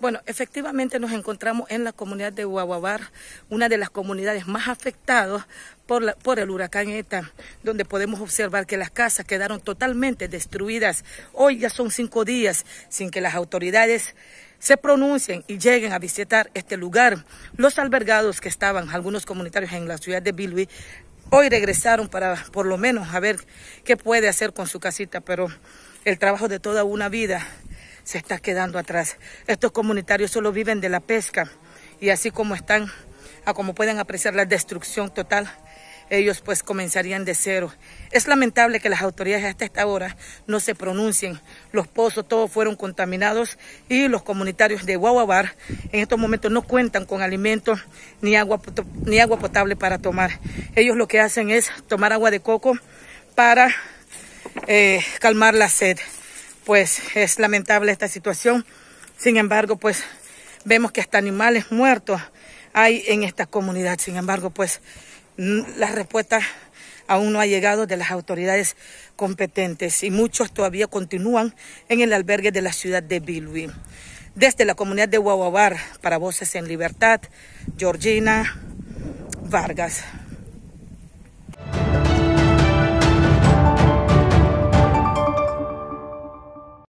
Bueno, efectivamente nos encontramos en la comunidad de Guaguabar, una de las comunidades más afectadas por, por, el huracán ETA, donde podemos observar que las casas quedaron totalmente destruidas. Hoy ya son cinco días sin que las autoridades se pronuncien y lleguen a visitar este lugar. Los albergados que estaban, algunos comunitarios en la ciudad de Bilwi, hoy regresaron para por lo menos a ver qué puede hacer con su casita, pero el trabajo de toda una vida se está quedando atrás. Estos comunitarios solo viven de la pesca y así como están, a como pueden apreciar la destrucción total, ellos pues comenzarían de cero. Es lamentable que las autoridades hasta esta hora no se pronuncien. Los pozos todos fueron contaminados y los comunitarios de Guaguabar en estos momentos no cuentan con alimentos ni agua, ni agua potable para tomar. Ellos lo que hacen es tomar agua de coco para eh, calmar la sed pues es lamentable esta situación. Sin embargo, pues vemos que hasta animales muertos hay en esta comunidad. Sin embargo, pues la respuesta aún no ha llegado de las autoridades competentes y muchos todavía continúan en el albergue de la ciudad de Bilwi. Desde la comunidad de Guaguabar, para Voces en Libertad, Georgina Vargas.